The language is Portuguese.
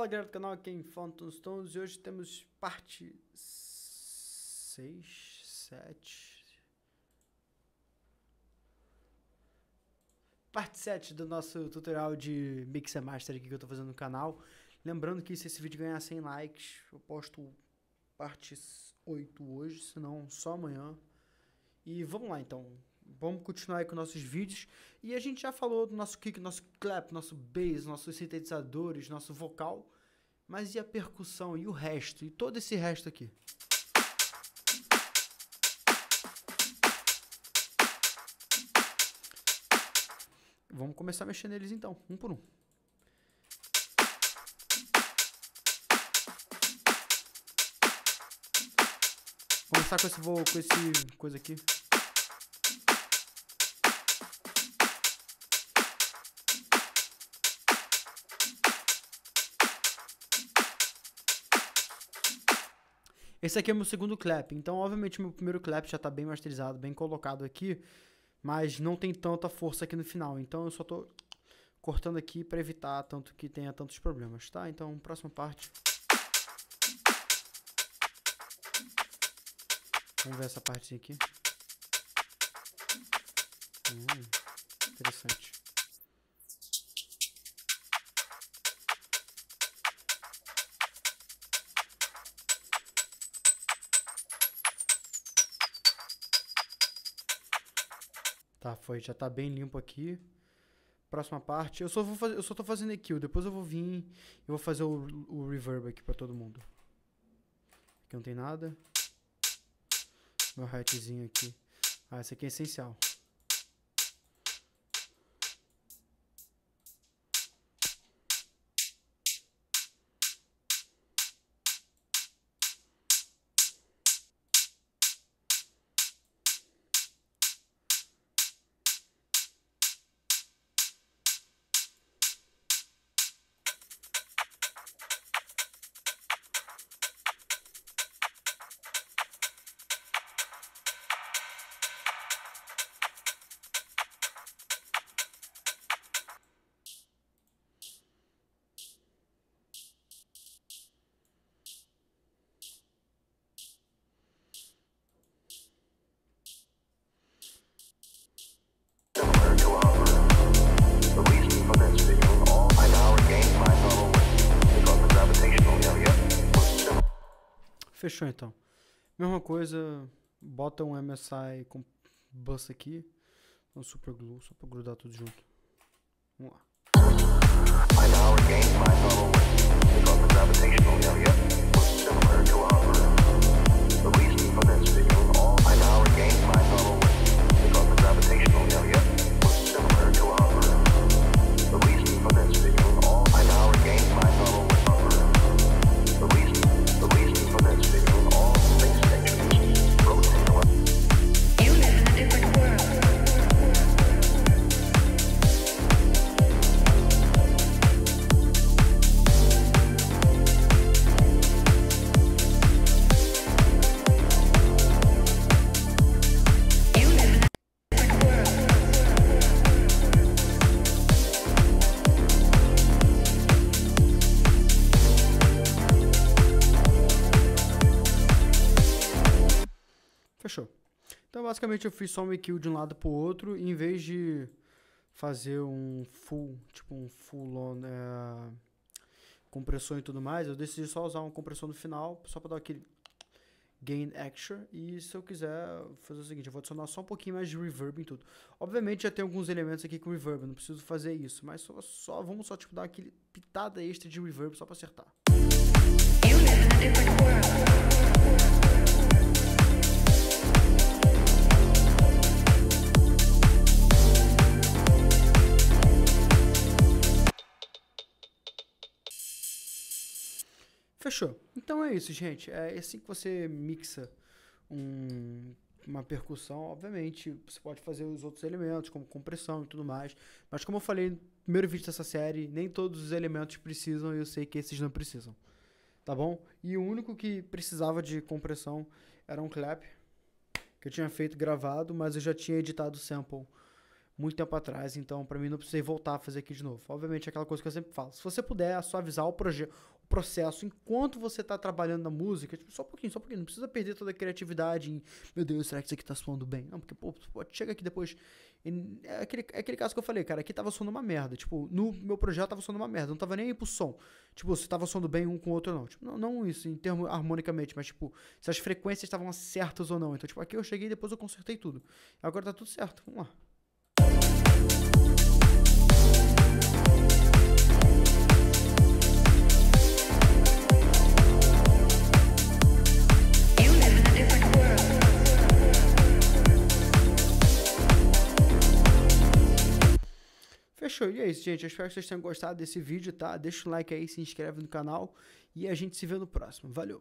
Fala galera do canal, aqui é Phantom Stones e hoje temos parte 6, 7. Parte 7 do nosso tutorial de Mix and Master aqui que eu tô fazendo no canal. Lembrando que se esse vídeo ganhar 100 likes, eu posto parte 8 hoje, senão só amanhã. E vamos lá então. Vamos continuar aí com nossos vídeos. E a gente já falou do nosso kick, nosso clap, nosso bass, nossos sintetizadores, nosso vocal. Mas e a percussão e o resto? E todo esse resto aqui? Vamos começar a mexer neles então, um por um. Começar com esse, com esse coisa aqui. Esse aqui é meu segundo clap, então obviamente meu primeiro clap já está bem masterizado, bem colocado aqui, mas não tem tanta força aqui no final, então eu só estou cortando aqui para evitar tanto que tenha tantos problemas, tá? Então, próxima parte. Vamos ver essa parte aqui. Hum, interessante. Tá, foi, já tá bem limpo aqui. Próxima parte. Eu só vou fazer, eu só tô fazendo aqui, depois eu vou vir e vou fazer o, o reverb aqui para todo mundo. Aqui não tem nada. Meu hatzinho aqui. Ah, esse aqui é essencial. Fechou então. Mesma coisa, bota um MSI com bus aqui, um super glue só para grudar tudo junto. Vamos lá. Fechou. Então, basicamente, eu fiz só um EQ de um lado pro outro, em vez de fazer um full, tipo um full on é, compressor e tudo mais, eu decidi só usar uma compressão no final, só para dar aquele gain extra. E se eu quiser fazer o seguinte, eu vou adicionar só um pouquinho mais de reverb em tudo. Obviamente já tem alguns elementos aqui com reverb, não preciso fazer isso, mas só, só vamos só tipo dar aquele pitada extra de reverb só para acertar. You live in a different world. Fechou. Então é isso, gente. É assim que você mixa um, uma percussão. Obviamente, você pode fazer os outros elementos, como compressão e tudo mais. Mas como eu falei no primeiro vídeo dessa série, nem todos os elementos precisam e eu sei que esses não precisam. Tá bom? E o único que precisava de compressão era um clap, que eu tinha feito gravado, mas eu já tinha editado o sample muito tempo atrás, então para mim não precisei voltar a fazer aqui de novo. Obviamente é aquela coisa que eu sempre falo. Se você puder suavizar o, o processo enquanto você está trabalhando na música, tipo, só um pouquinho, só um pouquinho, não precisa perder toda a criatividade em, meu Deus, será que isso aqui tá soando bem? Não, porque pô, pode chega aqui depois é aquele, é aquele caso que eu falei, cara, aqui tava soando uma merda. Tipo, no meu projeto tava soando uma merda. Não tava nem aí pro som. Tipo, se tava soando bem um com o outro ou não. Tipo, não, não isso em termos harmonicamente, mas tipo, se as frequências estavam certas ou não. Então, tipo, aqui eu cheguei e depois eu consertei tudo. Agora tá tudo certo. Vamos lá. E é isso, gente. Eu espero que vocês tenham gostado desse vídeo, tá? Deixa o like aí, se inscreve no canal e a gente se vê no próximo. Valeu!